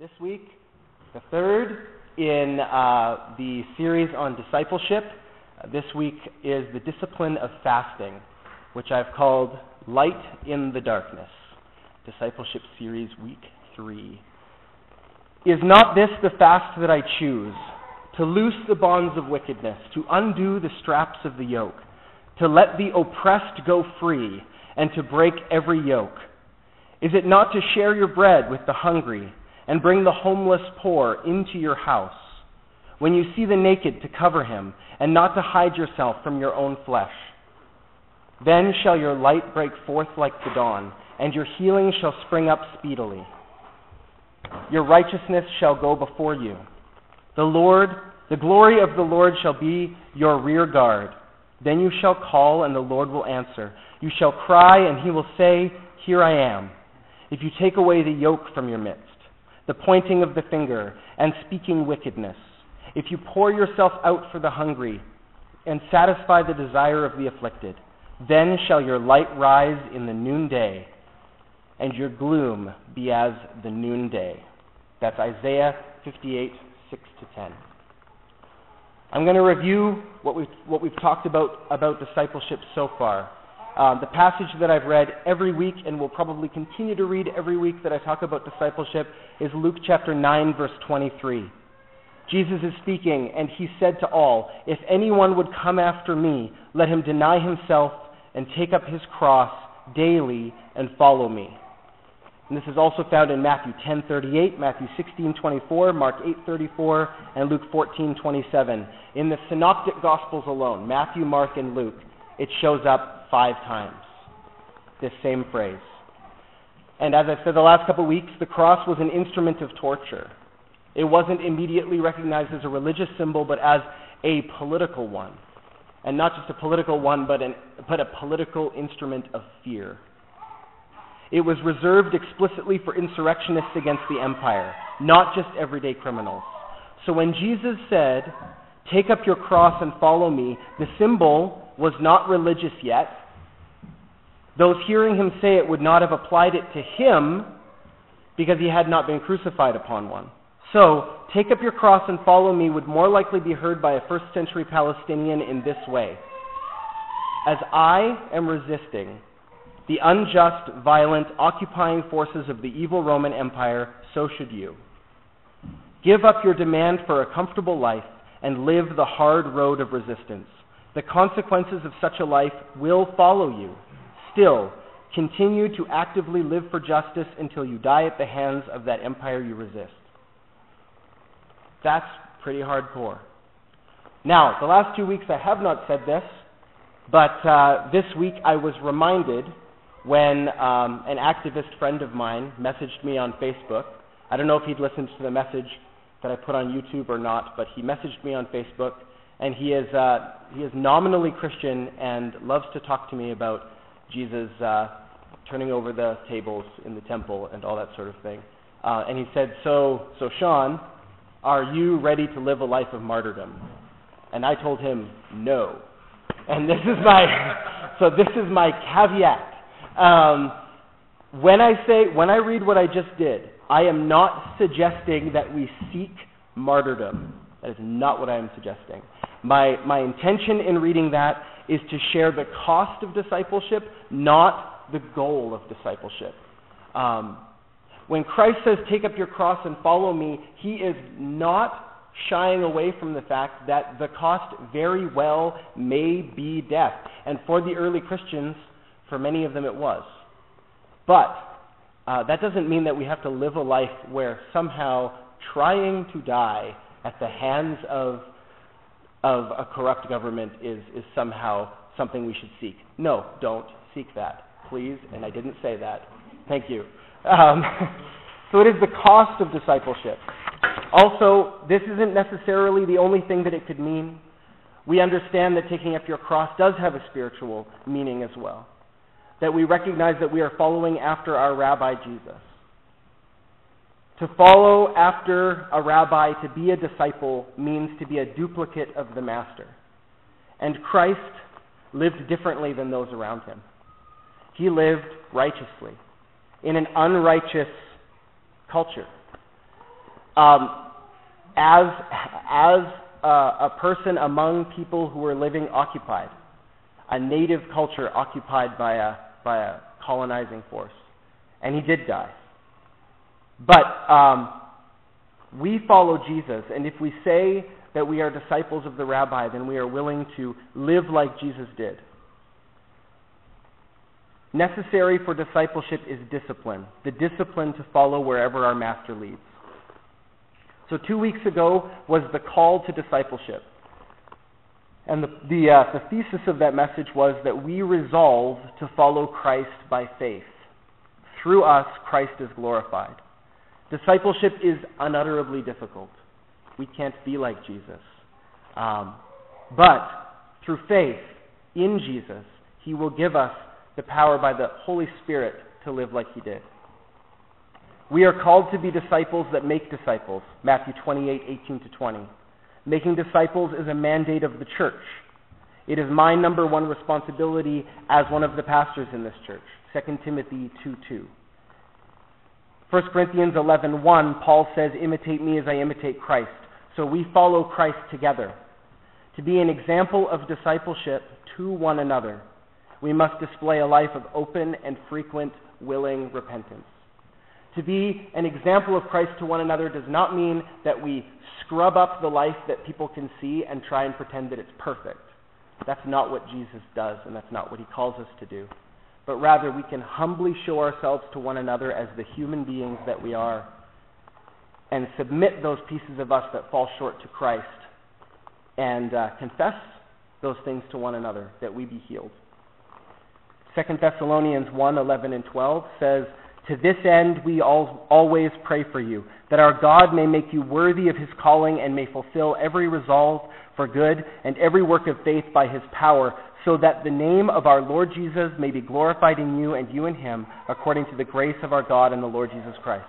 This week, the third in uh, the series on discipleship. Uh, this week is the discipline of fasting, which I've called Light in the Darkness. Discipleship Series, Week 3. Is not this the fast that I choose? To loose the bonds of wickedness, to undo the straps of the yoke, to let the oppressed go free, and to break every yoke? Is it not to share your bread with the hungry, and bring the homeless poor into your house? When you see the naked, to cover him, and not to hide yourself from your own flesh? Then shall your light break forth like the dawn, and your healing shall spring up speedily. Your righteousness shall go before you. The Lord, the glory of the Lord shall be your rear guard. Then you shall call, and the Lord will answer. You shall cry, and he will say, Here I am. If you take away the yoke from your midst, the pointing of the finger, and speaking wickedness, if you pour yourself out for the hungry, and satisfy the desire of the afflicted, then shall your light rise in the noonday, and your gloom be as the noonday. That's Isaiah 58, 6 to 10. I'm going to review what we've, what we've talked about about discipleship so far. Um, the passage that I've read every week and will probably continue to read every week that I talk about discipleship is Luke chapter 9, verse 23. Jesus is speaking, and he said to all, If anyone would come after me, let him deny himself and take up his cross daily and follow me. And this is also found in Matthew 10:38, Matthew 16:24, Mark 8:34, and Luke 14:27. In the synoptic gospels alone, Matthew, Mark, and Luke, it shows up 5 times. This same phrase. And as I said the last couple of weeks, the cross was an instrument of torture. It wasn't immediately recognized as a religious symbol, but as a political one. And not just a political one, but, an, but a political instrument of fear. It was reserved explicitly for insurrectionists against the empire, not just everyday criminals. So when Jesus said, Take up your cross and follow me, the symbol was not religious yet. Those hearing him say it would not have applied it to him because he had not been crucified upon one. So, take up your cross and follow me would more likely be heard by a first century Palestinian in this way As I am resisting the unjust, violent, occupying forces of the evil Roman Empire, so should you. Give up your demand for a comfortable life and live the hard road of resistance. The consequences of such a life will follow you. Still, continue to actively live for justice until you die at the hands of that empire you resist. That's pretty hardcore. Now, the last two weeks I have not said this, but uh, this week I was reminded when um, an activist friend of mine messaged me on Facebook. I don't know if he'd listened to the message that I put on YouTube or not, but he messaged me on Facebook, and he is uh, he is nominally Christian and loves to talk to me about Jesus uh, turning over the tables in the temple and all that sort of thing. Uh, and he said, "So, so Sean, are you ready to live a life of martyrdom?" And I told him, "No." And this is my so this is my caveat. Um, when I say when I read what I just did, I am not suggesting that we seek martyrdom. That is not what I am suggesting. My, my intention in reading that is to share the cost of discipleship, not the goal of discipleship. Um, when Christ says, Take up your cross and follow me, he is not shying away from the fact that the cost very well may be death. And for the early Christians, for many of them it was. But uh, that doesn't mean that we have to live a life where somehow trying to die at the hands of, of a corrupt government is, is somehow something we should seek. No, don't seek that, please. And I didn't say that. Thank you. Um, so it is the cost of discipleship. Also, this isn't necessarily the only thing that it could mean. We understand that taking up your cross does have a spiritual meaning as well that we recognize that we are following after our rabbi Jesus. To follow after a rabbi, to be a disciple, means to be a duplicate of the master. And Christ lived differently than those around him. He lived righteously in an unrighteous culture. um, as, as a, a person among people who were living occupied, a native culture occupied by a, by a colonizing force. And he did die. But um, we follow Jesus, and if we say that we are disciples of the rabbi, then we are willing to live like Jesus did. Necessary for discipleship is discipline, the discipline to follow wherever our master leads. So, two weeks ago was the call to discipleship. And the, the, uh, the thesis of that message was that we resolve to follow Christ by faith. Through us, Christ is glorified. Discipleship is unutterably difficult. We can't be like Jesus. Um, but through faith in Jesus, He will give us the power by the Holy Spirit to live like He did. We are called to be disciples that make disciples. Matthew 28, 18 to 20. Making disciples is a mandate of the church. It is my number one responsibility as one of the pastors in this church. 2 Timothy 2 2. 1 Corinthians 11:1, 1, Paul says, Imitate me as I imitate Christ. So we follow Christ together. To be an example of discipleship to one another, we must display a life of open and frequent willing repentance. To be an example of Christ to one another does not mean that we scrub up the life that people can see and try and pretend that it's perfect. That's not what Jesus does, and that's not what he calls us to do. But rather, we can humbly show ourselves to one another as the human beings that we are and submit those pieces of us that fall short to Christ and uh, confess those things to one another that we be healed. 2 Thessalonians 1 11 and 12 says, to this end, we all, always pray for you, that our God may make you worthy of his calling and may fulfill every resolve for good and every work of faith by his power, so that the name of our Lord Jesus may be glorified in you and you in him, according to the grace of our God and the Lord Jesus Christ.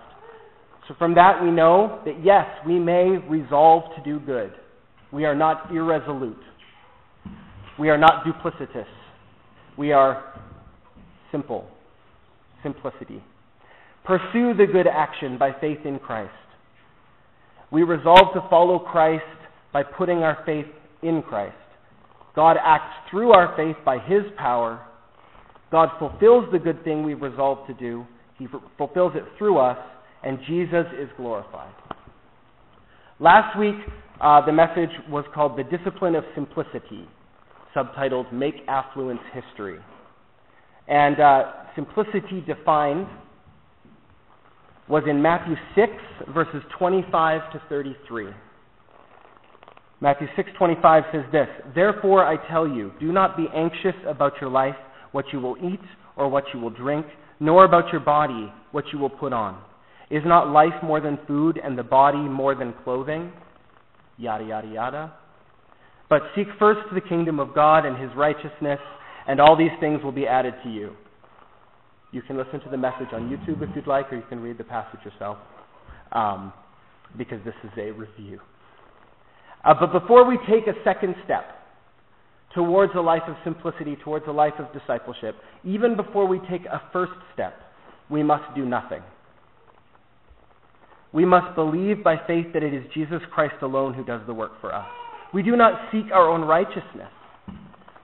So, from that, we know that yes, we may resolve to do good. We are not irresolute, we are not duplicitous, we are simple. Simplicity. Pursue the good action by faith in Christ. We resolve to follow Christ by putting our faith in Christ. God acts through our faith by His power. God fulfills the good thing we've resolved to do. He fulfills it through us, and Jesus is glorified. Last week, uh, the message was called The Discipline of Simplicity, subtitled Make Affluence History. And uh, simplicity defined was in Matthew 6 verses 25 to 33. Matthew 6:25 says this, "Therefore I tell you, do not be anxious about your life, what you will eat or what you will drink, nor about your body, what you will put on. Is not life more than food and the body more than clothing?" Yada yada yada. But seek first the kingdom of God and his righteousness, and all these things will be added to you. You can listen to the message on YouTube if you'd like, or you can read the passage yourself, um, because this is a review. Uh, but before we take a second step towards a life of simplicity, towards a life of discipleship, even before we take a first step, we must do nothing. We must believe by faith that it is Jesus Christ alone who does the work for us. We do not seek our own righteousness.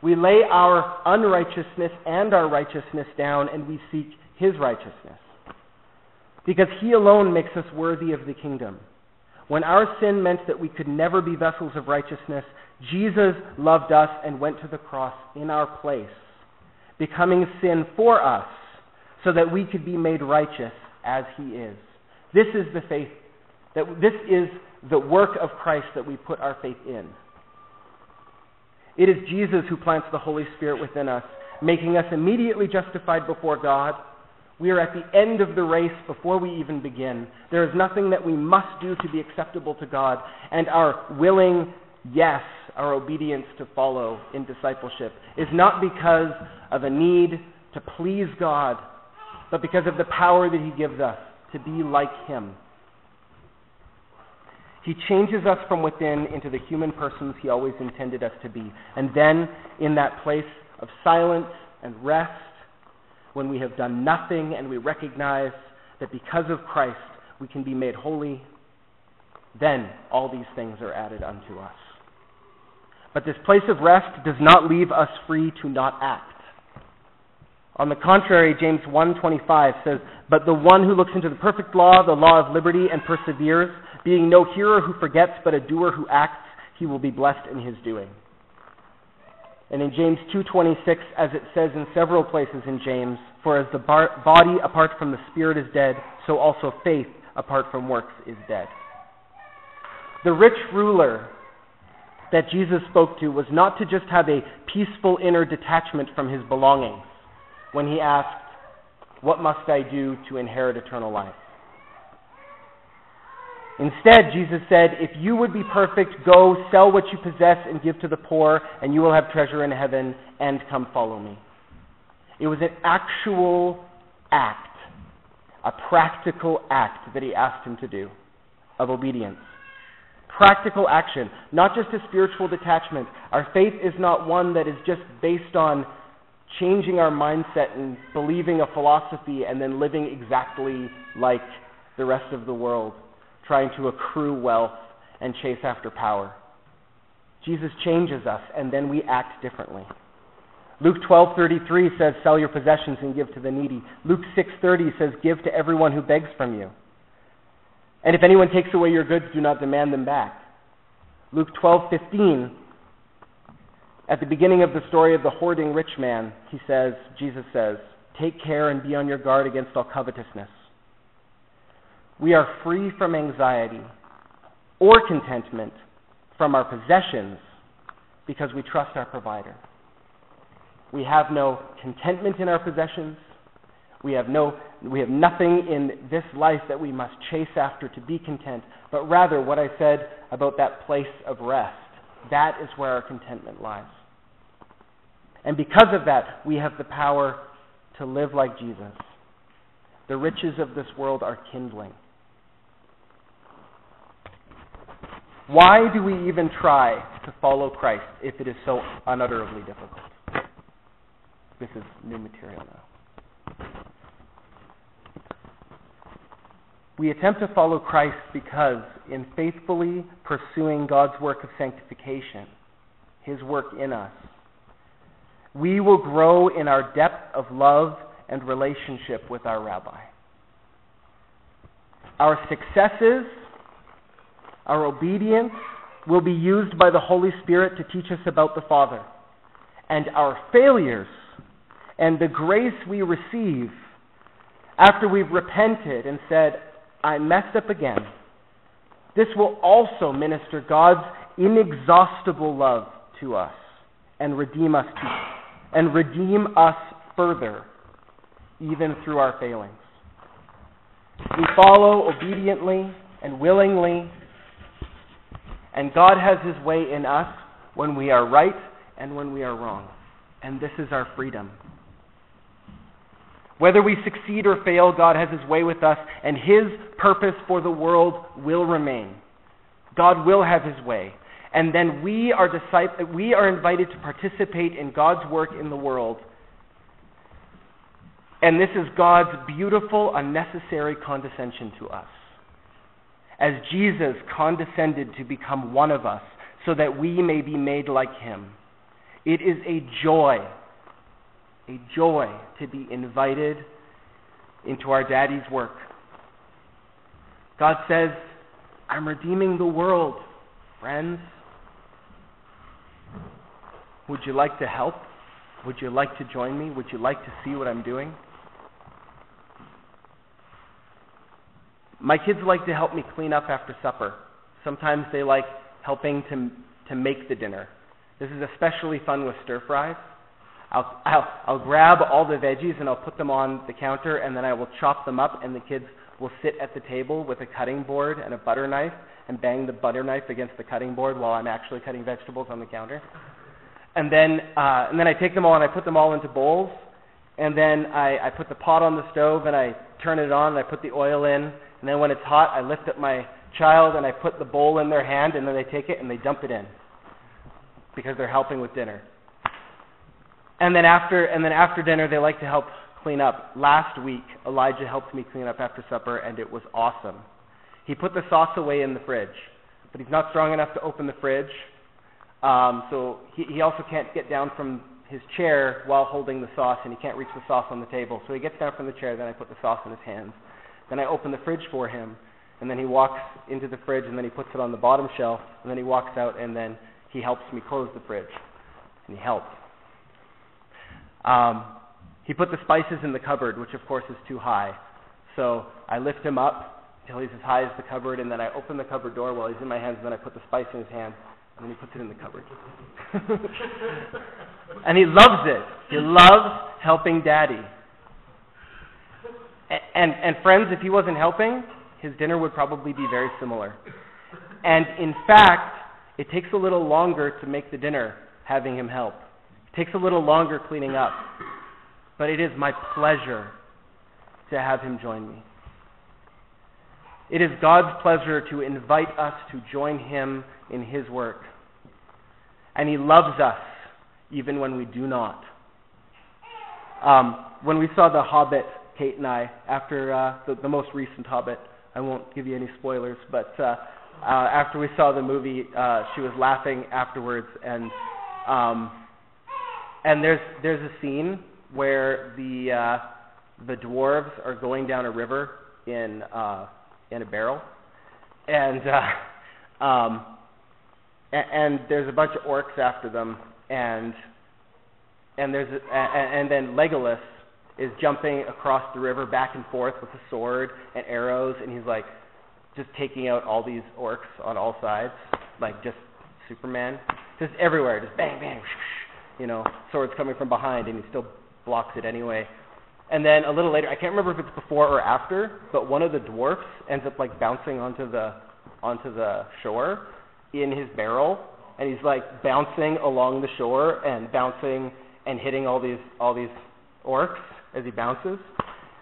We lay our unrighteousness and our righteousness down and we seek his righteousness. Because he alone makes us worthy of the kingdom. When our sin meant that we could never be vessels of righteousness, Jesus loved us and went to the cross in our place, becoming sin for us so that we could be made righteous as he is. This is the faith that this is the work of Christ that we put our faith in. It is Jesus who plants the Holy Spirit within us, making us immediately justified before God. We are at the end of the race before we even begin. There is nothing that we must do to be acceptable to God, and our willing yes, our obedience to follow in discipleship is not because of a need to please God, but because of the power that He gives us to be like Him. He changes us from within into the human persons He always intended us to be. And then, in that place of silence and rest, when we have done nothing and we recognize that because of Christ we can be made holy, then all these things are added unto us. But this place of rest does not leave us free to not act. On the contrary, James 1:25 says, "But the one who looks into the perfect law, the law of liberty, and perseveres, being no hearer who forgets, but a doer who acts, he will be blessed in his doing." And in James 2:26, as it says in several places in James, "For as the bar- body apart from the spirit is dead, so also faith apart from works is dead." The rich ruler that Jesus spoke to was not to just have a peaceful inner detachment from his belongings when he asked, What must I do to inherit eternal life? Instead, Jesus said, If you would be perfect, go sell what you possess and give to the poor, and you will have treasure in heaven, and come follow me. It was an actual act, a practical act that he asked him to do of obedience. Practical action, not just a spiritual detachment. Our faith is not one that is just based on changing our mindset and believing a philosophy and then living exactly like the rest of the world, trying to accrue wealth and chase after power. Jesus changes us and then we act differently. Luke 12:33 says sell your possessions and give to the needy. Luke 6:30 says give to everyone who begs from you. And if anyone takes away your goods do not demand them back. Luke 12:15 at the beginning of the story of the hoarding rich man, he says, Jesus says, Take care and be on your guard against all covetousness. We are free from anxiety or contentment from our possessions because we trust our provider. We have no contentment in our possessions. We have no we have nothing in this life that we must chase after to be content, but rather what I said about that place of rest. That is where our contentment lies. And because of that, we have the power to live like Jesus. The riches of this world are kindling. Why do we even try to follow Christ if it is so unutterably difficult? This is new material now. We attempt to follow Christ because, in faithfully pursuing God's work of sanctification, His work in us, we will grow in our depth of love and relationship with our rabbi. Our successes, our obedience, will be used by the Holy Spirit to teach us about the Father. And our failures and the grace we receive after we've repented and said, I messed up again, this will also minister God's inexhaustible love to us and redeem us to and redeem us further, even through our failings. We follow obediently and willingly, and God has His way in us when we are right and when we are wrong. And this is our freedom. Whether we succeed or fail, God has His way with us, and His purpose for the world will remain. God will have His way and then we are, discip- we are invited to participate in God's work in the world. And this is God's beautiful, unnecessary condescension to us. As Jesus condescended to become one of us so that we may be made like him. It is a joy, a joy to be invited into our daddy's work. God says, I'm redeeming the world, friends. Would you like to help? Would you like to join me? Would you like to see what I'm doing? My kids like to help me clean up after supper. Sometimes they like helping to to make the dinner. This is especially fun with stir fries. I'll, I'll I'll grab all the veggies and I'll put them on the counter and then I will chop them up and the kids will sit at the table with a cutting board and a butter knife and bang the butter knife against the cutting board while I'm actually cutting vegetables on the counter and then uh, and then I take them all and I put them all into bowls, and then I, I put the pot on the stove and I turn it on and I put the oil in, and then when it's hot, I lift up my child and I put the bowl in their hand, and then they take it and they dump it in because they're helping with dinner. And then after and then after dinner, they like to help clean up. Last week, Elijah helped me clean up after supper, and it was awesome. He put the sauce away in the fridge, but he's not strong enough to open the fridge. Um, so he, he also can't get down from his chair while holding the sauce, and he can't reach the sauce on the table. So he gets down from the chair, then I put the sauce in his hands. Then I open the fridge for him, and then he walks into the fridge, and then he puts it on the bottom shelf, and then he walks out, and then he helps me close the fridge. And he helps. Um, he put the spices in the cupboard, which of course is too high. So I lift him up until he's as high as the cupboard, and then I open the cupboard door while he's in my hands, and then I put the spice in his hand, and then he puts it in the cupboard. and he loves it. He loves helping daddy. And, and, friends, if he wasn't helping, his dinner would probably be very similar. And in fact, it takes a little longer to make the dinner having him help. It takes a little longer cleaning up. But it is my pleasure to have him join me. It is God's pleasure to invite us to join him in his work. And he loves us even when we do not. Um, when we saw The Hobbit, Kate and I, after uh, the, the most recent Hobbit, I won't give you any spoilers, but uh, uh, after we saw the movie, uh, she was laughing afterwards, and um, and there's there's a scene where the uh, the dwarves are going down a river in uh, in a barrel, and uh, um, and, there's a bunch of orcs after them, and and there's a, and then Legolas is jumping across the river back and forth with a sword and arrows, and he's like just taking out all these orcs on all sides, like just Superman, just everywhere, just bang bang, you know, swords coming from behind, and he still blocks it anyway. And then a little later, I can't remember if it's before or after, but one of the dwarfs ends up like bouncing onto the onto the shore in his barrel, and he's like bouncing along the shore and bouncing and hitting all these all these orcs as he bounces.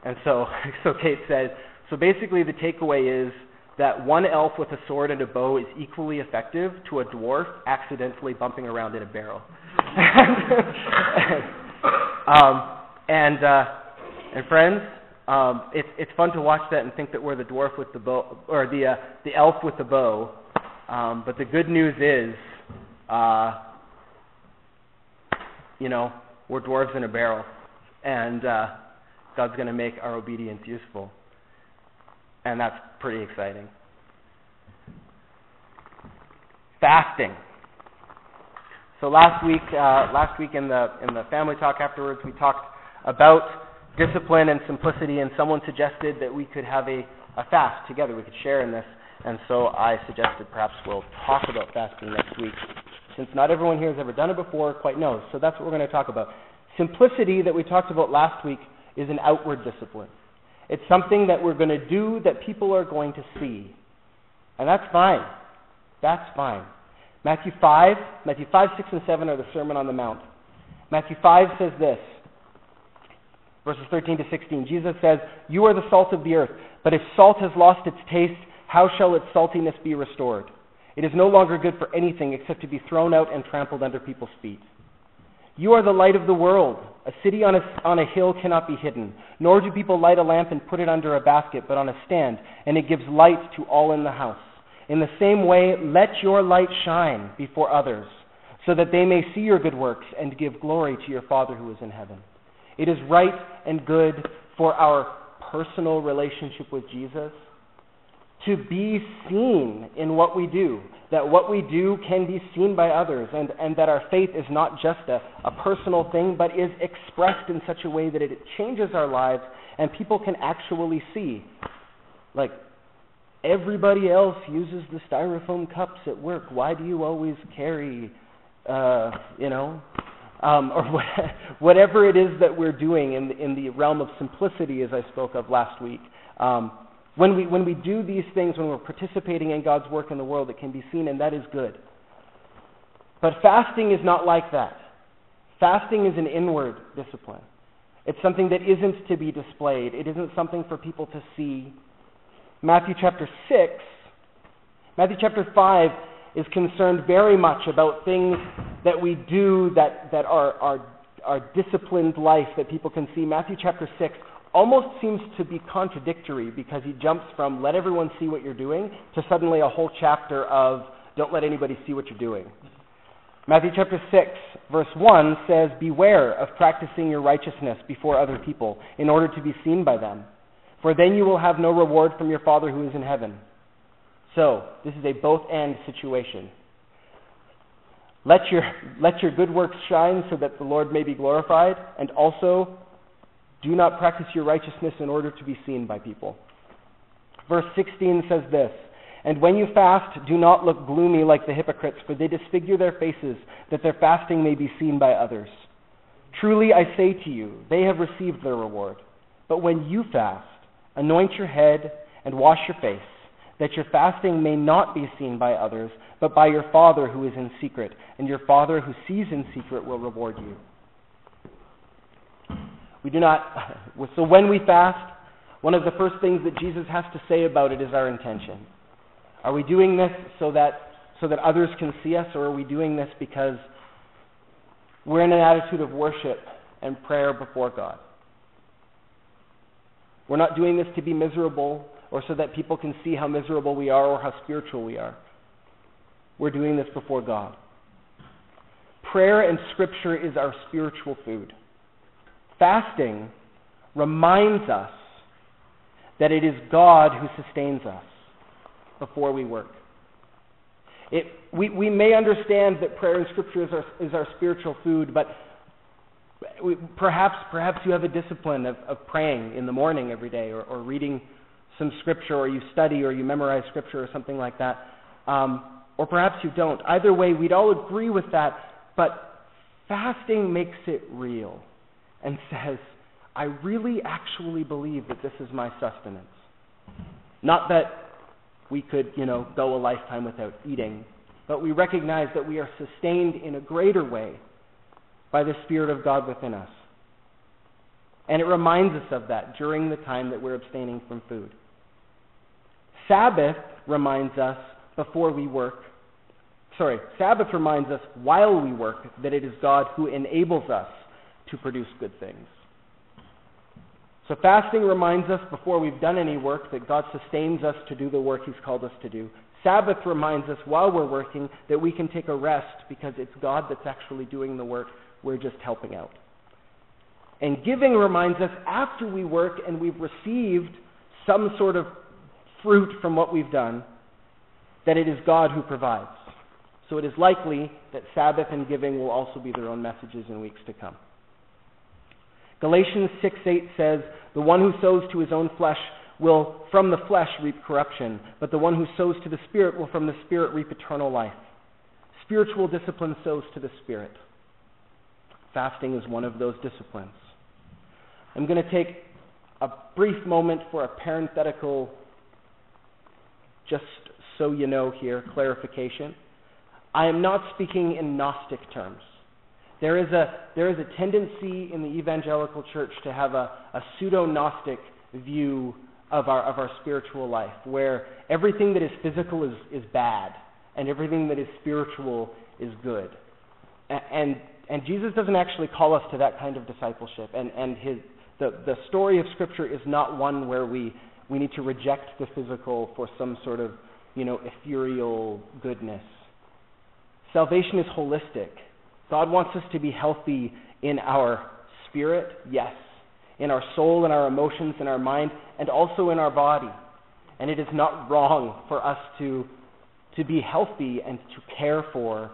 And so so Kate said, so basically the takeaway is that one elf with a sword and a bow is equally effective to a dwarf accidentally bumping around in a barrel. um, and uh, and friends, um, it's it's fun to watch that and think that we're the dwarf with the bow or the uh, the elf with the bow. Um, but the good news is, uh, you know, we're dwarves in a barrel, and uh, God's going to make our obedience useful, and that's pretty exciting. Fasting. So last week, uh, last week in the in the family talk afterwards, we talked about discipline and simplicity, and someone suggested that we could have a, a fast together. We could share in this, and so I suggested perhaps we'll talk about fasting next week, since not everyone here has ever done it before, quite knows. So that's what we're going to talk about. Simplicity that we talked about last week is an outward discipline. It's something that we're going to do that people are going to see. And that's fine. That's fine. Matthew 5, Matthew 5, 6, and 7 are the Sermon on the Mount. Matthew 5 says this, verses 13 to 16. Jesus says, You are the salt of the earth, but if salt has lost its taste, how shall its saltiness be restored? It is no longer good for anything except to be thrown out and trampled under people's feet. You are the light of the world. A city on a, on a hill cannot be hidden, nor do people light a lamp and put it under a basket, but on a stand, and it gives light to all in the house. In the same way, let your light shine before others, so that they may see your good works and give glory to your Father who is in heaven. It is right and good for our personal relationship with Jesus to be seen in what we do, that what we do can be seen by others, and, and that our faith is not just a, a personal thing, but is expressed in such a way that it changes our lives and people can actually see. Like, everybody else uses the styrofoam cups at work. Why do you always carry, uh, you know, um, or whatever it is that we're doing in the, in the realm of simplicity, as I spoke of last week? Um, when we, when we do these things, when we're participating in God's work in the world, it can be seen, and that is good. But fasting is not like that. Fasting is an inward discipline. It's something that isn't to be displayed, it isn't something for people to see. Matthew chapter 6, Matthew chapter 5 is concerned very much about things that we do that, that are, are, are disciplined life that people can see. Matthew chapter 6 almost seems to be contradictory because he jumps from let everyone see what you're doing to suddenly a whole chapter of don't let anybody see what you're doing. Matthew chapter 6, verse 1 says, Beware of practicing your righteousness before other people in order to be seen by them, for then you will have no reward from your Father who is in heaven. So, this is a both and situation. Let your, let your good works shine so that the Lord may be glorified, and also do not practice your righteousness in order to be seen by people. Verse 16 says this And when you fast, do not look gloomy like the hypocrites, for they disfigure their faces, that their fasting may be seen by others. Truly I say to you, they have received their reward. But when you fast, anoint your head and wash your face, that your fasting may not be seen by others, but by your Father who is in secret, and your Father who sees in secret will reward you. We do not, so when we fast, one of the first things that Jesus has to say about it is our intention. Are we doing this so that, so that others can see us, or are we doing this because we're in an attitude of worship and prayer before God? We're not doing this to be miserable or so that people can see how miserable we are or how spiritual we are. We're doing this before God. Prayer and Scripture is our spiritual food. Fasting reminds us that it is God who sustains us before we work. It, we, we may understand that prayer and Scripture is our, is our spiritual food, but we, perhaps, perhaps you have a discipline of, of praying in the morning every day or, or reading some Scripture or you study or you memorize Scripture or something like that. Um, or perhaps you don't. Either way, we'd all agree with that, but fasting makes it real and says, I really actually believe that this is my sustenance. Not that we could, you know, go a lifetime without eating, but we recognize that we are sustained in a greater way by the Spirit of God within us. And it reminds us of that during the time that we're abstaining from food. Sabbath reminds us before we work. Sorry, Sabbath reminds us while we work that it is God who enables us to produce good things. So fasting reminds us before we've done any work that God sustains us to do the work He's called us to do. Sabbath reminds us while we're working that we can take a rest because it's God that's actually doing the work. We're just helping out. And giving reminds us after we work and we've received some sort of fruit from what we've done that it is God who provides. So it is likely that Sabbath and giving will also be their own messages in weeks to come. Galatians 6 8 says, The one who sows to his own flesh will from the flesh reap corruption, but the one who sows to the Spirit will from the Spirit reap eternal life. Spiritual discipline sows to the Spirit. Fasting is one of those disciplines. I'm going to take a brief moment for a parenthetical, just so you know here, clarification. I am not speaking in Gnostic terms. There is a, there is a tendency in the evangelical church to have a, a pseudo Gnostic view of our, of our spiritual life, where everything that is physical is, is bad, and everything that is spiritual is good. And, and Jesus doesn't actually call us to that kind of discipleship. And, and his, the, the story of Scripture is not one where we, we need to reject the physical for some sort of you know, ethereal goodness. Salvation is holistic. God wants us to be healthy in our spirit, yes, in our soul, in our emotions, in our mind, and also in our body. And it is not wrong for us to, to be healthy and to care for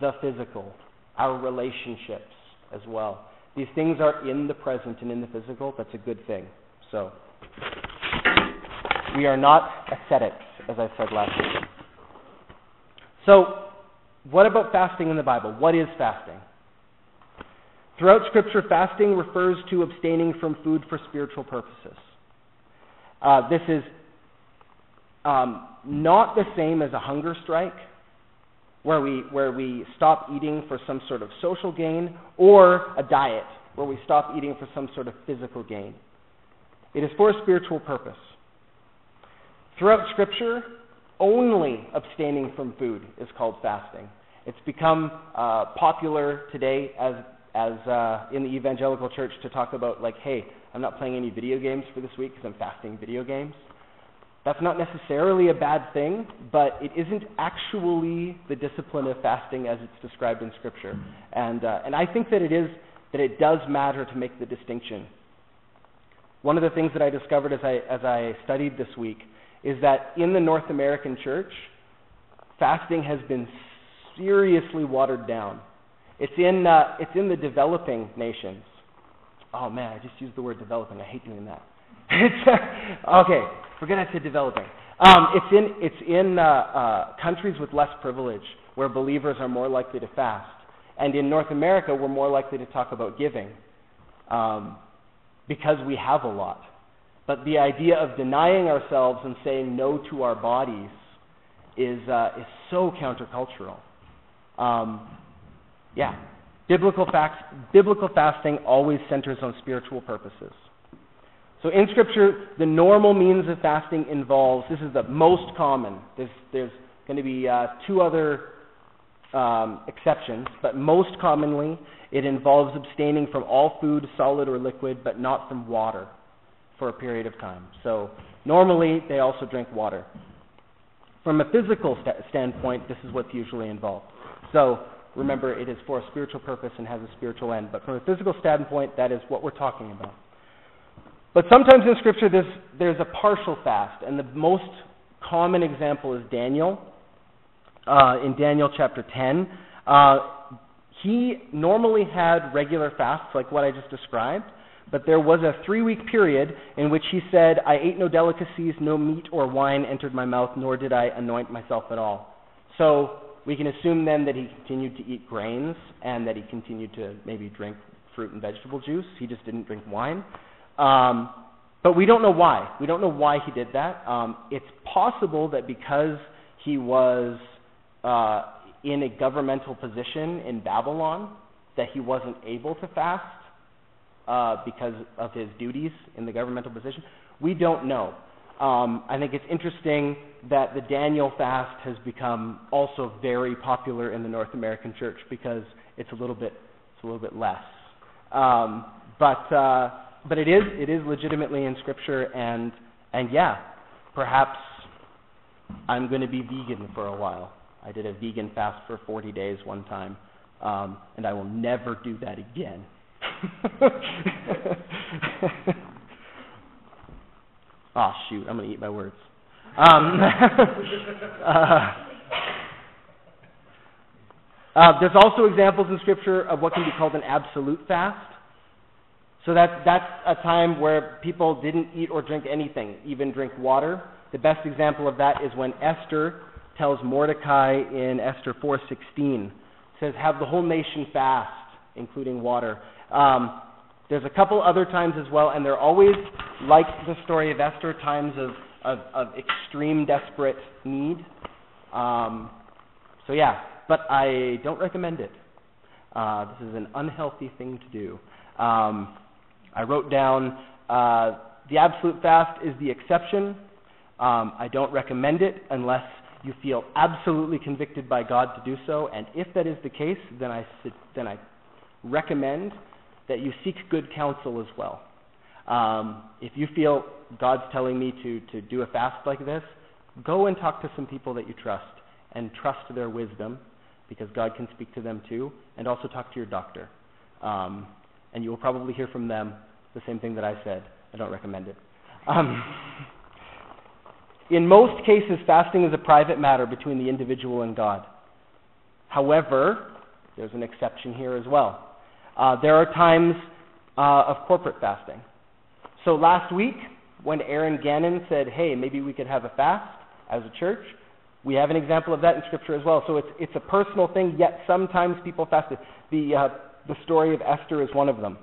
the physical, our relationships as well. These things are in the present and in the physical. That's a good thing. So, we are not ascetics, as I said last week. So, what about fasting in the Bible? What is fasting? Throughout Scripture, fasting refers to abstaining from food for spiritual purposes. Uh, this is um, not the same as a hunger strike, where we, where we stop eating for some sort of social gain, or a diet, where we stop eating for some sort of physical gain. It is for a spiritual purpose. Throughout Scripture, only abstaining from food is called fasting. It's become uh, popular today as as uh, in the evangelical church to talk about like, hey, I'm not playing any video games for this week because I'm fasting video games. That's not necessarily a bad thing, but it isn't actually the discipline of fasting as it's described in Scripture. And, uh, and I think that it is that it does matter to make the distinction. One of the things that I discovered as I, as I studied this week is that in the North American church, fasting has been seriously watered down. It's in, uh, it's in the developing nations. Oh man, I just used the word developing. I hate doing that. okay, forget I said developing. Um, it's in, it's in uh, uh, countries with less privilege where believers are more likely to fast. And in North America, we're more likely to talk about giving um, because we have a lot. But the idea of denying ourselves and saying no to our bodies is, uh, is so countercultural. Um, yeah. Biblical, facts, biblical fasting always centers on spiritual purposes. So in Scripture, the normal means of fasting involves, this is the most common. There's, there's going to be uh, two other um, exceptions, but most commonly it involves abstaining from all food, solid or liquid, but not from water for a period of time. So normally they also drink water. From a physical st- standpoint, this is what's usually involved. So remember, it is for a spiritual purpose and has a spiritual end. But from a physical standpoint, that is what we're talking about. But sometimes in Scripture, there's, there's a partial fast, and the most common example is Daniel. Uh, in Daniel chapter 10, uh, he normally had regular fasts like what I just described, but there was a three week period in which he said, I ate no delicacies, no meat or wine entered my mouth, nor did I anoint myself at all. So we can assume then that he continued to eat grains and that he continued to maybe drink fruit and vegetable juice. He just didn't drink wine. Um, but we don't know why. We don't know why he did that. Um, it's possible that because he was uh, in a governmental position in Babylon, that he wasn't able to fast uh, because of his duties in the governmental position. We don't know. Um, I think it's interesting that the Daniel fast has become also very popular in the North American church because it's a little bit it's a little bit less. Um, but uh, but it is it is legitimately in Scripture, and and yeah, perhaps I'm going to be vegan for a while. I did a vegan fast for 40 days one time, um, and I will never do that again. Oh shoot, I'm going to eat my words. Um, uh, uh, there's also examples in Scripture of what can be called an absolute fast. So that's, that's a time where people didn't eat or drink anything, even drink water. The best example of that is when Esther tells Mordecai in Esther 4:16, says, "Have the whole nation fast, including water." Um, there's a couple other times as well, and they're always like the story of Esther, times of, of, of extreme desperate need. Um, so yeah, but I don't recommend it. Uh, this is an unhealthy thing to do. Um, I wrote down uh, the absolute fast is the exception. Um, I don't recommend it unless you feel absolutely convicted by God to do so, and if that is the case, then I then I recommend that you seek good counsel as well. Um, if you feel God's telling me to to do a fast like this, go and talk to some people that you trust and trust their wisdom, because God can speak to them too, and also talk to your doctor. Um, and you will probably hear from them the same thing that I said. I don't recommend it. Um, in most cases, fasting is a private matter between the individual and God. However, there's an exception here as well. Uh, there are times uh, of corporate fasting. So last week, when Aaron Gannon said, hey, maybe we could have a fast as a church, we have an example of that in Scripture as well. So it's, it's a personal thing, yet sometimes people fast. The, uh, the story of Esther is one of them.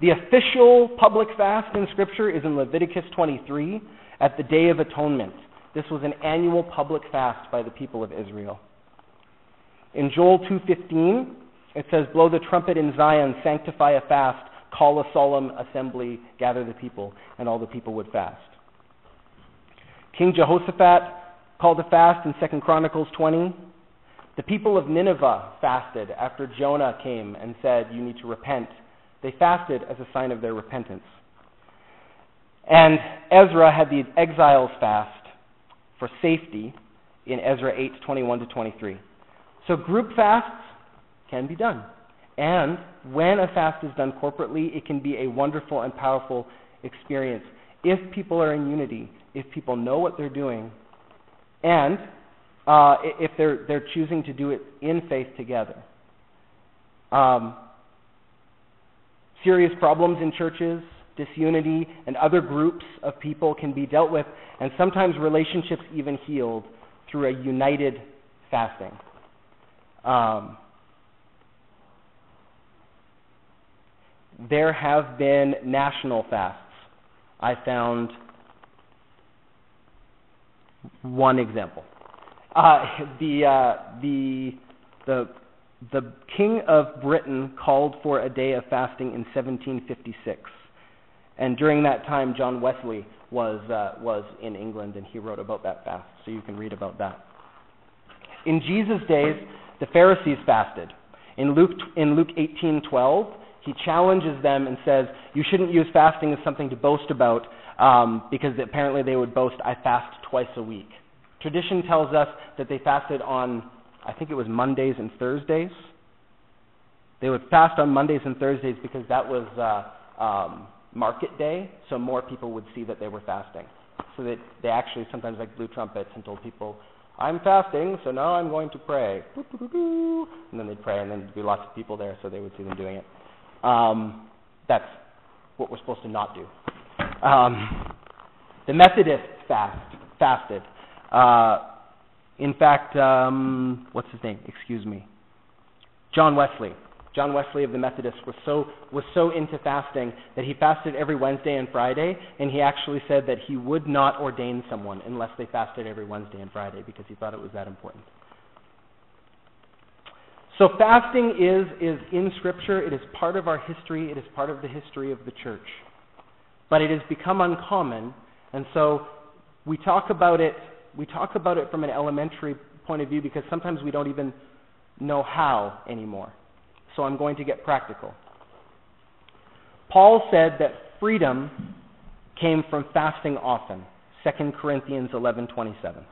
The official public fast in Scripture is in Leviticus 23 at the Day of Atonement. This was an annual public fast by the people of Israel. In Joel 2:15, it says, "Blow the trumpet in Zion, sanctify a fast, call a solemn assembly, gather the people," and all the people would fast. King Jehoshaphat called a fast in 2 Chronicles 20. The people of Nineveh fasted after Jonah came and said, "You need to repent They fasted as a sign of their repentance. And Ezra had the exiles fast for safety in Ezra 8:21 to 23. So group fasts can be done. And when a fast is done corporately, it can be a wonderful and powerful experience if people are in unity, if people know what they're doing, and uh, if they're they're choosing to do it in faith together. Um, serious problems in churches, disunity, and other groups of people can be dealt with, and sometimes relationships even healed through a united fasting. Um, there have been national fasts. I found one example. Uh, the, uh, the, the, the King of Britain called for a day of fasting in 1756. And during that time, John Wesley was, uh, was in England and he wrote about that fast. So you can read about that. In Jesus' days, the Pharisees fasted. In Luke, in Luke 18:12, he challenges them and says, You shouldn't use fasting as something to boast about um, because apparently they would boast, I fast twice a week. Tradition tells us that they fasted on, I think it was Mondays and Thursdays. They would fast on Mondays and Thursdays because that was uh, um, market day, so more people would see that they were fasting. So that they actually sometimes like blew trumpets and told people, I'm fasting, so now I'm going to pray. And then they'd pray, and then there'd be lots of people there, so they would see them doing it. Um, that's what we're supposed to not do. Um, the Methodists fast, fasted. Uh, in fact, um, what's his name? Excuse me. John Wesley. John Wesley of the Methodists was so was so into fasting that he fasted every Wednesday and Friday, and he actually said that he would not ordain someone unless they fasted every Wednesday and Friday because he thought it was that important. So fasting is, is in Scripture. It is part of our history. It is part of the history of the church. But it has become uncommon, and so we talk about it. We talk about it from an elementary point of view because sometimes we don't even know how anymore. So I'm going to get practical. Paul said that freedom came from fasting often. 2 Corinthians 11:27.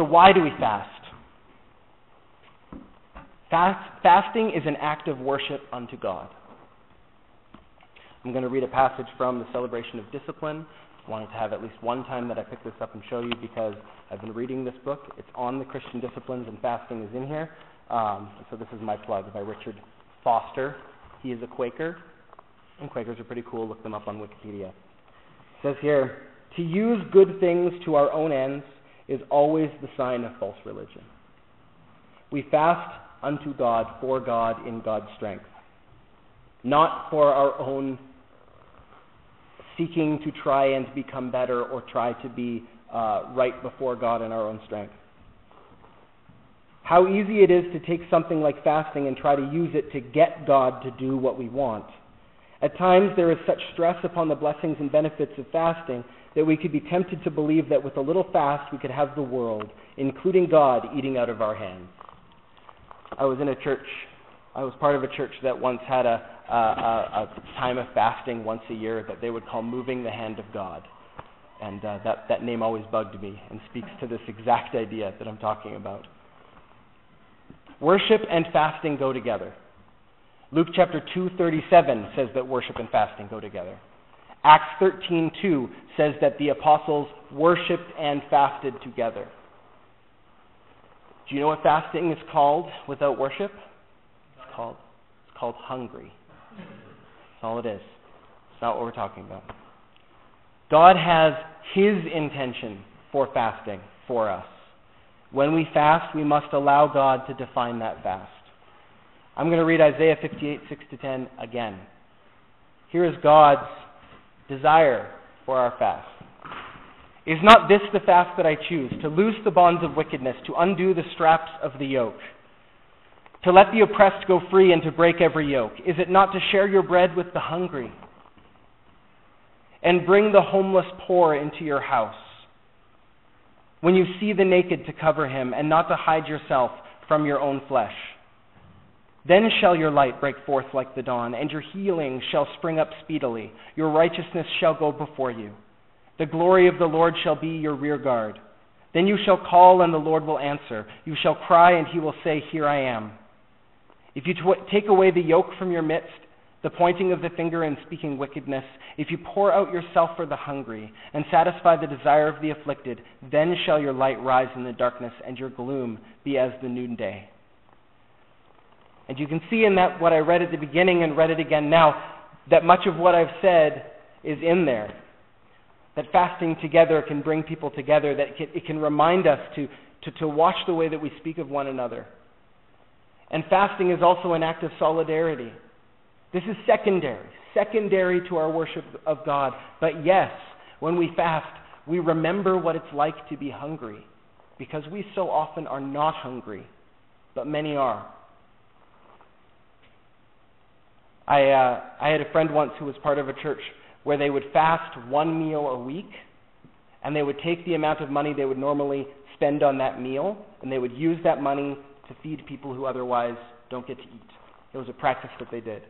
So, why do we fast? fast? Fasting is an act of worship unto God. I'm going to read a passage from the celebration of discipline. I wanted to have at least one time that I pick this up and show you because I've been reading this book. It's on the Christian disciplines, and fasting is in here. Um, so, this is my plug by Richard Foster. He is a Quaker, and Quakers are pretty cool. Look them up on Wikipedia. It says here, to use good things to our own ends is always the sign of false religion. We fast unto God, for God, in God's strength, not for our own seeking to try and become better or try to be uh, right before God in our own strength. How easy it is to take something like fasting and try to use it to get God to do what we want. At times, there is such stress upon the blessings and benefits of fasting that we could be tempted to believe that with a little fast we could have the world, including God, eating out of our hands. I was in a church, I was part of a church that once had a, a, a, time of fasting once a year that they would call Moving the Hand of God. And uh, that, that name always bugged me and speaks to this exact idea that I'm talking about. Worship and fasting go together. Luke chapter 2:37 says that worship and fasting go together. Acts 13:2 says that the apostles worshiped and fasted together. Do you know what fasting is called without worship? It's called it's called hungry. That's all it is. It's not what we're talking about. God has his intention for fasting for us. When we fast, we must allow God to define that fast. I'm going to read Isaiah 58, 6 to 10 again. Here is God's desire for our fast. Is not this the fast that I choose? To loose the bonds of wickedness, to undo the straps of the yoke, to let the oppressed go free, and to break every yoke? Is it not to share your bread with the hungry, and bring the homeless poor into your house? When you see the naked, to cover him, and not to hide yourself from your own flesh. Then shall your light break forth like the dawn, and your healing shall spring up speedily. Your righteousness shall go before you. The glory of the Lord shall be your rear guard. Then you shall call, and the Lord will answer. You shall cry, and he will say, Here I am. If you tw- take away the yoke from your midst, the pointing of the finger and speaking wickedness, if you pour out yourself for the hungry and satisfy the desire of the afflicted, then shall your light rise in the darkness and your gloom be as the noonday. And you can see in that what I read at the beginning and read it again now, that much of what I've said is in there. That fasting together can bring people together, that it can, remind us to, to, to watch the way that we speak of one another. And fasting is also an act of solidarity. This is secondary, secondary to our worship of God. But yes, when we fast, we remember what it's like to be hungry because we so often are not hungry, but many are. I, uh, I had a friend once who was part of a church where they would fast one meal a week, and they would take the amount of money they would normally spend on that meal, and they would use that money to feed people who otherwise don't get to eat. It was a practice that they did.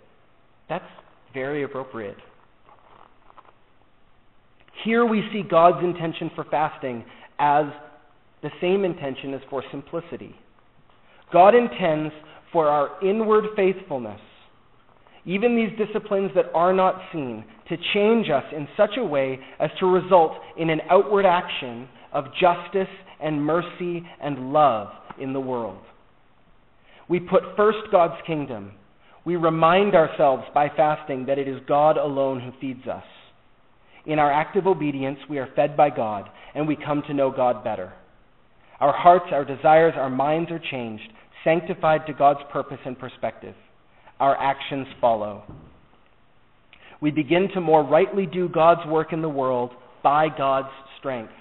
That's very appropriate. Here we see God's intention for fasting as the same intention as for simplicity. God intends for our inward faithfulness, even these disciplines that are not seen, to change us in such a way as to result in an outward action of justice and mercy and love in the world. We put first God's kingdom. We remind ourselves by fasting that it is God alone who feeds us. In our active obedience, we are fed by God, and we come to know God better. Our hearts, our desires, our minds are changed, sanctified to God's purpose and perspective. Our actions follow. We begin to more rightly do God's work in the world by God's strength,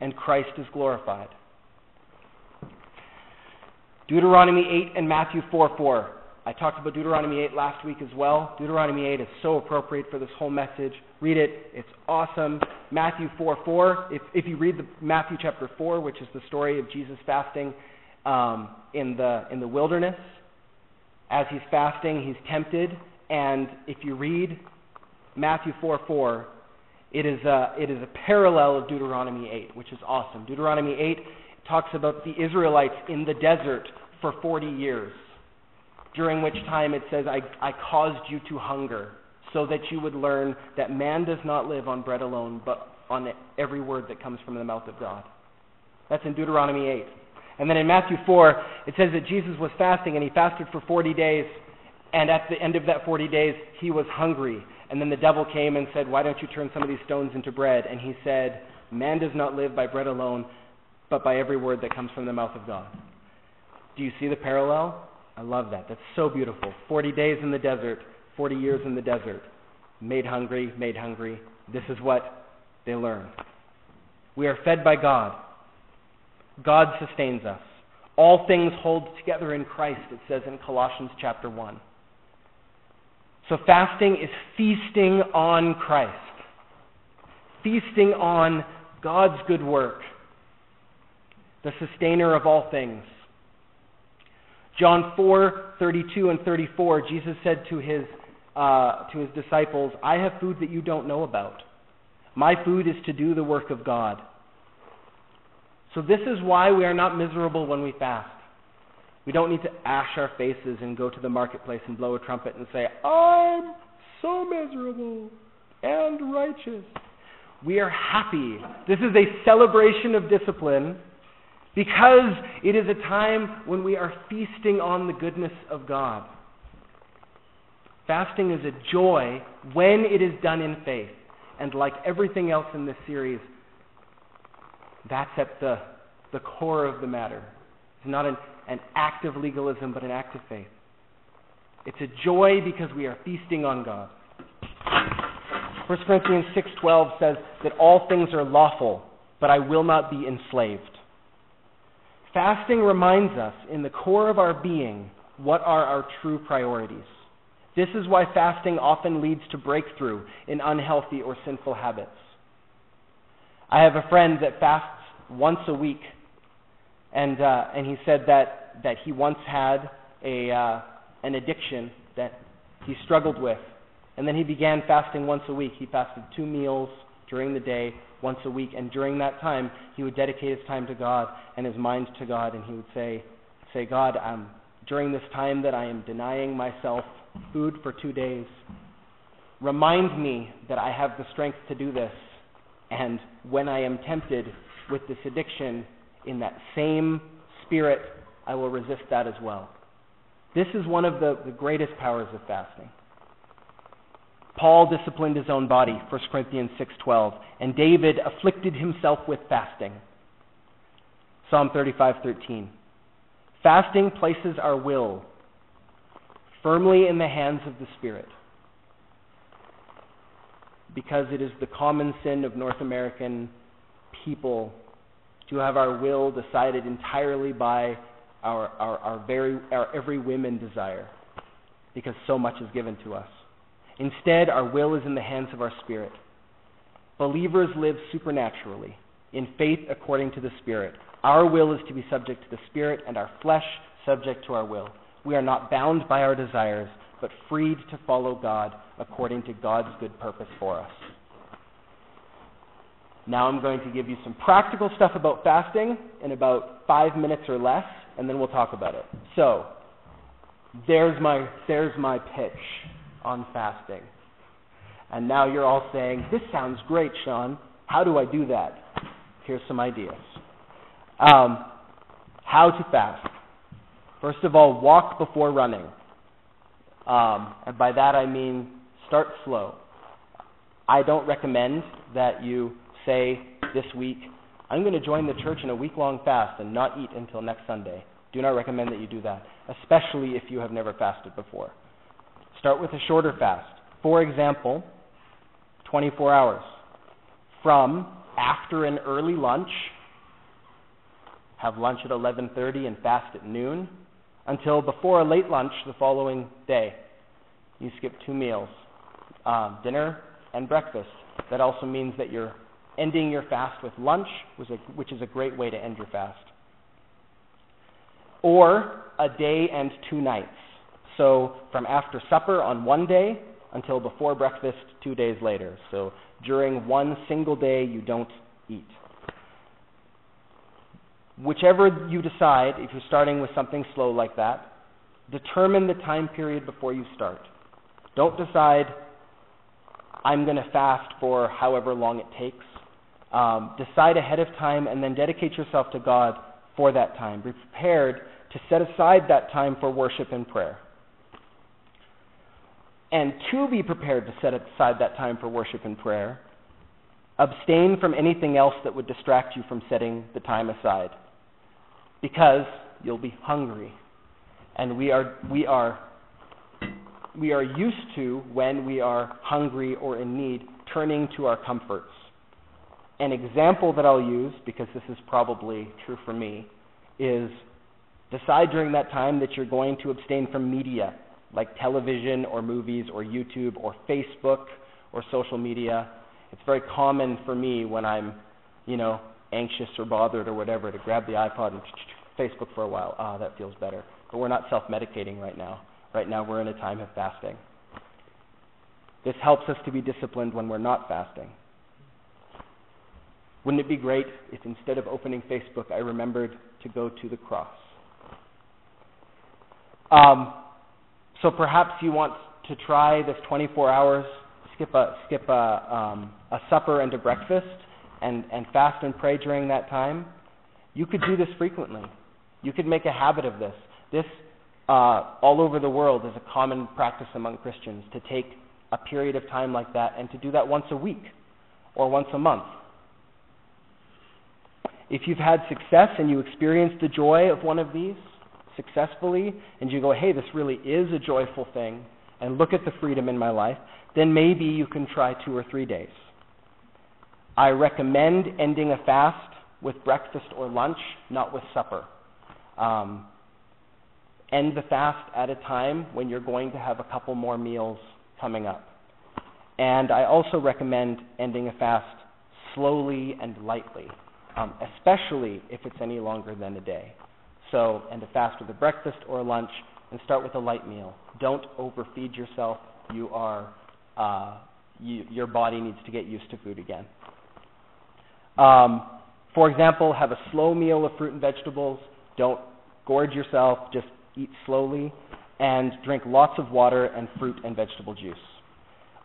and Christ is glorified. Deuteronomy 8 and Matthew 4 4. I talked about Deuteronomy 8 last week as well. Deuteronomy 8 is so appropriate for this whole message. Read it, it's awesome. Matthew 4 4. If, if you read the Matthew chapter 4, which is the story of Jesus fasting um, in, the, in the wilderness, as he's fasting, he's tempted. And if you read Matthew 4 4, it is, a, it is a parallel of Deuteronomy 8, which is awesome. Deuteronomy 8 talks about the Israelites in the desert for 40 years, during which time it says, I, I caused you to hunger, so that you would learn that man does not live on bread alone, but on every word that comes from the mouth of God. That's in Deuteronomy 8. And then in Matthew 4, it says that Jesus was fasting, and he fasted for 40 days, and at the end of that 40 days, he was hungry. And then the devil came and said, Why don't you turn some of these stones into bread? And he said, Man does not live by bread alone, but by every word that comes from the mouth of God. Do you see the parallel? I love that. That's so beautiful. 40 days in the desert, 40 years in the desert. Made hungry, made hungry. This is what they learn. We are fed by God. God sustains us. All things hold together in Christ, it says in Colossians chapter 1. So fasting is feasting on Christ, feasting on God's good work, the sustainer of all things. John 4, 32 and 34, Jesus said to his, uh, to his disciples, I have food that you don't know about. My food is to do the work of God. So this is why we are not miserable when we fast. We don't need to ash our faces and go to the marketplace and blow a trumpet and say, I'm so miserable and righteous. We are happy. This is a celebration of discipline because it is a time when we are feasting on the goodness of God. Fasting is a joy when it is done in faith. And like everything else in this series, that's at the, the core of the matter. It's not an, an act of legalism, but an act of faith. It's a joy because we are feasting on God. 1 Corinthians 6:12 says that all things are lawful, but I will not be enslaved. Fasting reminds us, in the core of our being, what are our true priorities. This is why fasting often leads to breakthrough in unhealthy or sinful habits. I have a friend that fasts once a week, and, uh, and he said that that, he once had a, uh, an addiction that he struggled with. And then he began fasting once a week. He fasted two meals during the day, once a week. And during that time, he would dedicate his time to God and his mind to God. And he would say, say God, um, during this time that I am denying myself food for two days, remind me that I have the strength to do this. And when I am tempted with this addiction, in that same spirit, I will resist that as well. This is one of the, the greatest powers of fasting. Paul disciplined his own body, 1 Corinthians 6:12, and David afflicted himself with fasting. Psalm 35:13. Fasting places our will firmly in the hands of the Spirit. Because it is the common sin of North American people to have our will decided entirely by our, our, our, very, our every whim and desire, because so much is given to us. Instead, our will is in the hands of our Spirit. Believers live supernaturally, in faith according to the Spirit. Our will is to be subject to the Spirit, and our flesh subject to our will. We are not bound by our desires, but freed to follow God according to God's good purpose for us. Now I'm going to give you some practical stuff about fasting in about five minutes or less, and then we'll talk about it. So, there's my, there's my pitch on fasting. And now you're all saying, This sounds great, Sean. How do I do that? Here's some ideas. Um, how to fast. First of all, walk before running. Um, and by that I mean start slow. I don't recommend that you say this week, I'm going to join the church in a week long fast and not eat until next Sunday. Do not recommend that you do that, especially if you have never fasted before. Start with a shorter fast. For example, 24 hours from after an early lunch, have lunch at 11:30 and fast at noon, until before a late lunch the following day. You skip two meals, uh, dinner and breakfast. That also means that you're ending your fast with lunch, which is a great way to end your fast. Or a day and two nights. So from after supper on one day until before breakfast two days later. So during one single day, you don't eat. Whichever you decide, if you're starting with something slow like that, determine the time period before you start. Don't decide, I'm going to fast for however long it takes. Um, decide ahead of time and then dedicate yourself to God for that time. Be prepared to set aside that time for worship and prayer. And to be prepared to set aside that time for worship and prayer, abstain from anything else that would distract you from setting the time aside. Because you'll be hungry. And we are, we are, we are used to, when we are hungry or in need, turning to our comforts an example that I'll use, because this is probably true for me, is decide during that time that you're going to abstain from media like television or movies or YouTube or Facebook or social media. It's very common for me when I'm, you know, anxious or bothered or whatever to grab the iPod and Facebook for a while. Ah, that feels better. But we're not self-medicating right now. Right now we're in a time of fasting. This helps us to be disciplined when we're not fasting. Wouldn't it be great if instead of opening Facebook, I remembered to go to the cross? Um, so perhaps you want to try this 24 hours, skip a skip a, um, a supper and a breakfast, and and fast and pray during that time. You could do this frequently. You could make a habit of this. This uh, all over the world is a common practice among Christians to take a period of time like that and to do that once a week or once a month if you've had success and you experience the joy of one of these successfully, and you go, hey, this really is a joyful thing, and look at the freedom in my life, then maybe you can try two or three days. I recommend ending a fast with breakfast or lunch, not with supper. Um, end the fast at a time when you're going to have a couple more meals coming up. And I also recommend ending a fast slowly and lightly um, especially if it's any longer than a day. So, end a fast with a breakfast or a lunch, and start with a light meal. Don't overfeed yourself. You are, uh, you, your body needs to get used to food again. Um, for example, have a slow meal of fruit and vegetables. Don't gorge yourself. Just eat slowly, and drink lots of water and fruit and vegetable juice.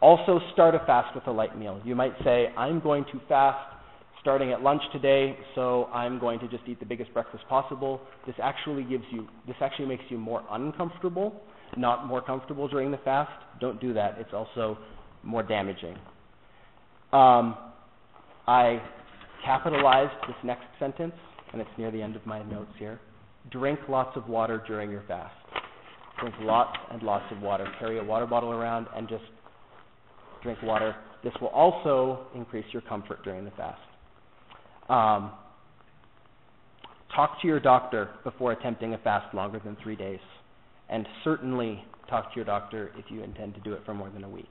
Also, start a fast with a light meal. You might say, I'm going to fast starting at lunch today, so I'm going to just eat the biggest breakfast possible. This actually gives you, this actually makes you more uncomfortable, not more comfortable during the fast. Don't do that. It's also more damaging. Um, I capitalized this next sentence, and it's near the end of my notes here. Drink lots of water during your fast. Drink lots and lots of water. Carry a water bottle around and just drink water. This will also increase your comfort during the fast. Um, talk to your doctor before attempting a fast longer than three days. And certainly talk to your doctor if you intend to do it for more than a week.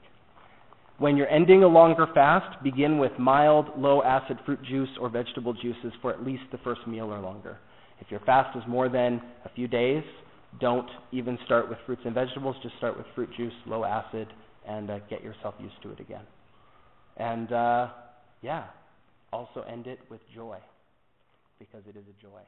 When you're ending a longer fast, begin with mild, low acid fruit juice or vegetable juices for at least the first meal or longer. If your fast is more than a few days, don't even start with fruits and vegetables, just start with fruit juice, low acid, and uh, get yourself used to it again. And uh, yeah, also end it with joy, because it is a joy.